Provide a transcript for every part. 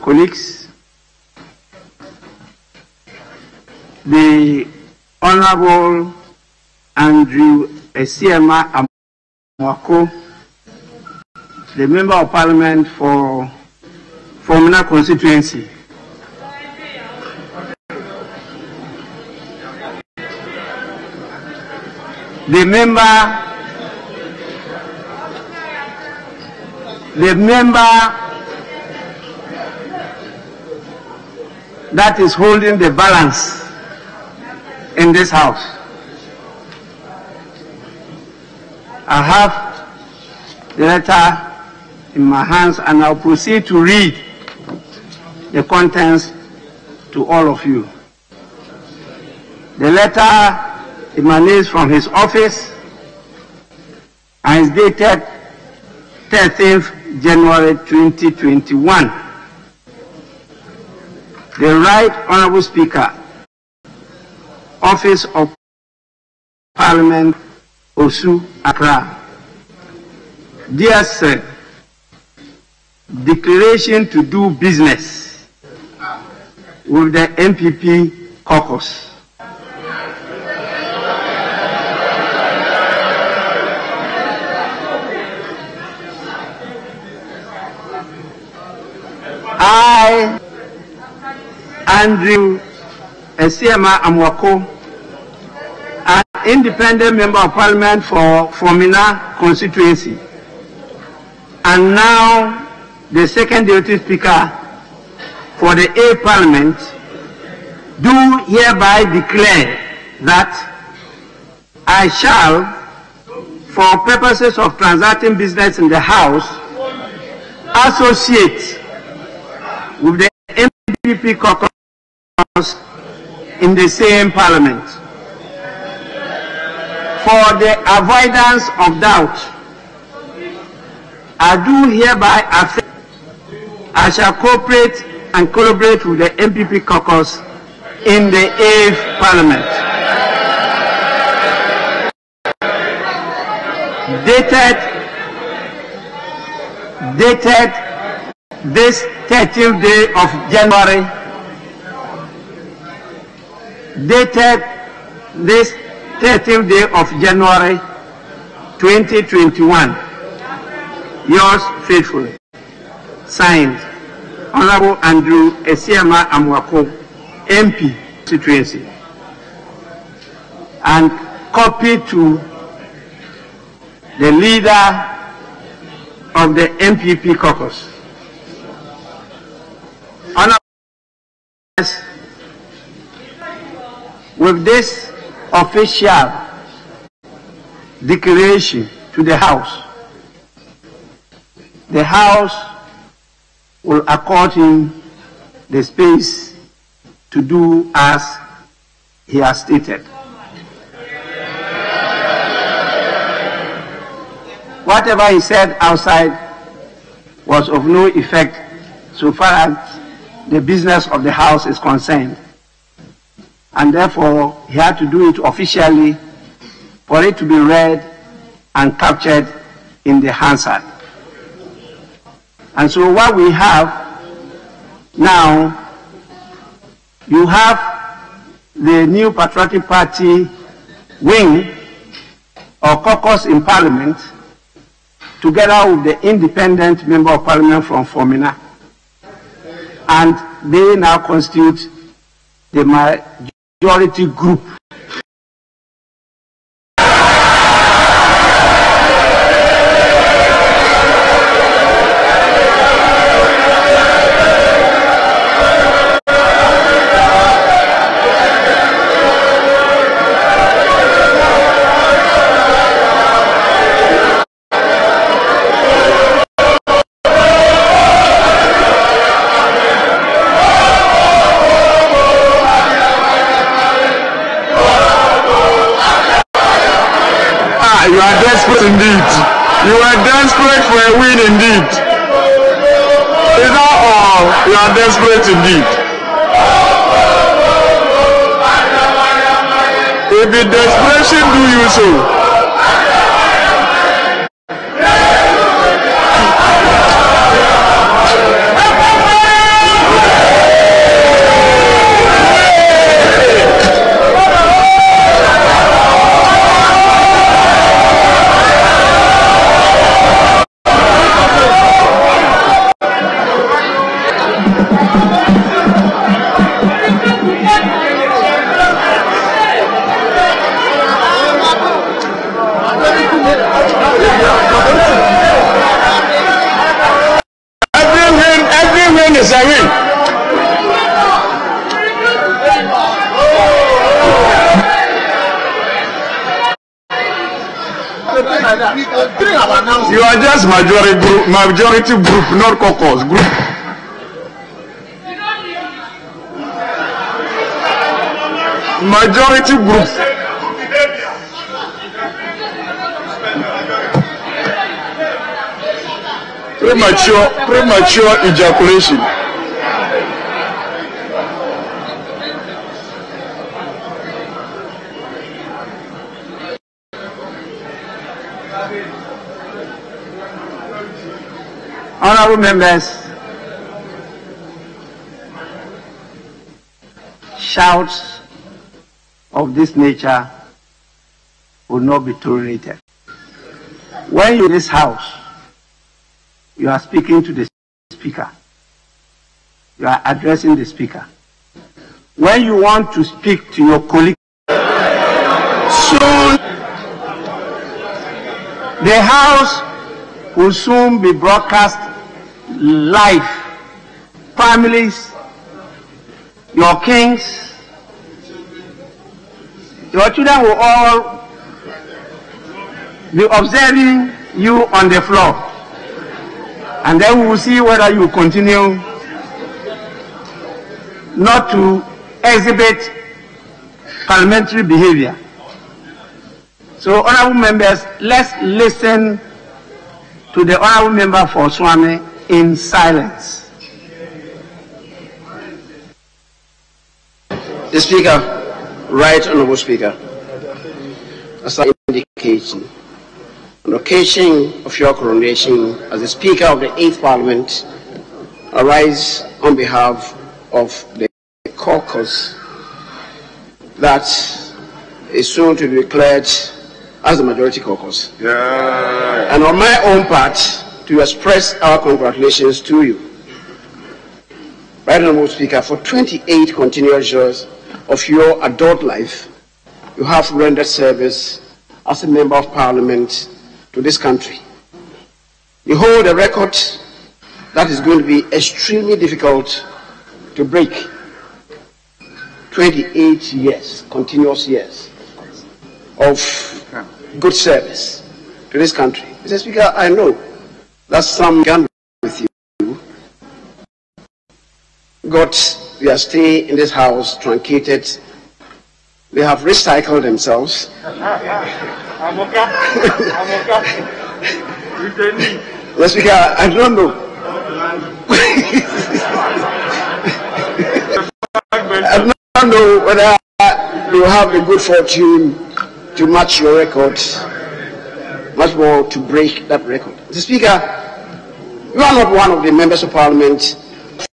colleagues, the Honorable Andrew Esiema Amwako, the Member of Parliament for Formina constituency. The member, the member that is holding the balance in this house. I have the letter in my hands and I'll proceed to read the contents to all of you. The letter emanates from his office and is dated 13th January 2021. The Right Honorable Speaker, Office of Parliament, Osu, Accra. Dear Sir, declaration to do business with the NPP caucus. I, Andrew Esiema Amwako, an independent member of parliament for Formina constituency, and now the second deputy speaker for the A parliament, do hereby declare that I shall, for purposes of transacting business in the house, associate with the MPP caucus in the same parliament. For the avoidance of doubt, I do hereby affirm I shall cooperate and collaborate with the NPP caucus in the 8th parliament. Dated, dated this 13th day of January, dated this 13th day of January 2021. Yours faithfully. Signed, Honorable Andrew Esiama Amwako, MP, constituency. And copy to the leader of the MPP caucus. With this official declaration to the House, the House will accord him the space to do as he has stated. Whatever he said outside was of no effect so far as the business of the House is concerned. And therefore, he had to do it officially for it to be read and captured in the Hansard. And so what we have now, you have the new Patriotic Party wing or caucus in Parliament together with the independent member of Parliament from Fomena. And they now constitute the majority majority group. You are desperate indeed. You are desperate for a win indeed. Is that all? You are desperate indeed. If the desperation do you so, You are just majority group, majority group, not caucus group. Majority group. Premature, premature ejaculation. Honorable members, shouts of this nature will not be tolerated. When you in this house, you are speaking to the speaker. You are addressing the speaker. When you want to speak to your colleague, soon the house will soon be broadcast live. Families, your kings, your children will all be observing you on the floor. And then we will see whether you continue not to exhibit parliamentary behavior. So, honorable members, let's listen to the honorable member for Swami in silence. The Speaker, Right Honorable Speaker, as I indicated, on occasion of your coronation as the Speaker of the Eighth Parliament, I rise on behalf of the caucus that is soon to be declared as the majority caucus. And on my own part, to express our congratulations to you. Right Honorable Speaker, for 28 continuous years of your adult life, you have rendered service as a member of parliament to this country. You hold a record that is going to be extremely difficult to break. 28 years, continuous years of good service to this country. Mr. Speaker, I know that some began with you, got their stay in this house truncated. They have recycled themselves. Mr. Speaker, I don't know. I don't know whether you have the good fortune to match your record, much more to break that record. Mr. Speaker, you are not one of the members of parliament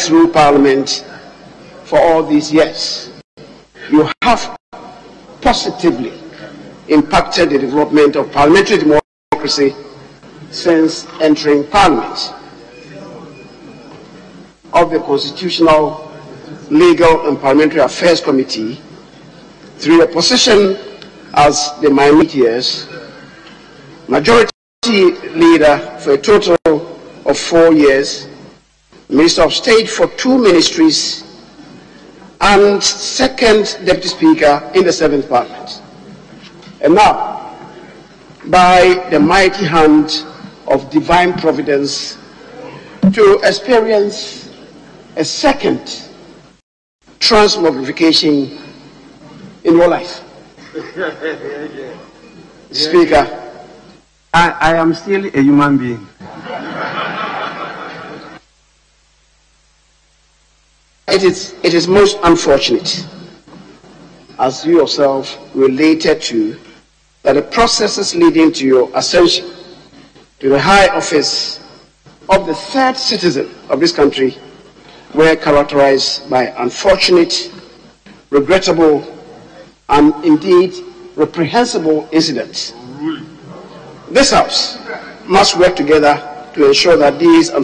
through parliament for all these years. You have positively impacted the development of parliamentary democracy since entering parliament. Of the Constitutional, Legal and Parliamentary Affairs Committee through your position as the minority majority leader for a total of four years, Minister of State for two ministries, and second Deputy Speaker in the seventh Parliament. And now, by the mighty hand of divine providence, to experience a second transmogrification in your life. Speaker, I, I am still a human being. It is, it is most unfortunate, as you yourself related to, that the processes leading to your ascension to the high office of the third citizen of this country were characterized by unfortunate, regrettable, and indeed reprehensible incidents. This House must work together to ensure that these unfortunate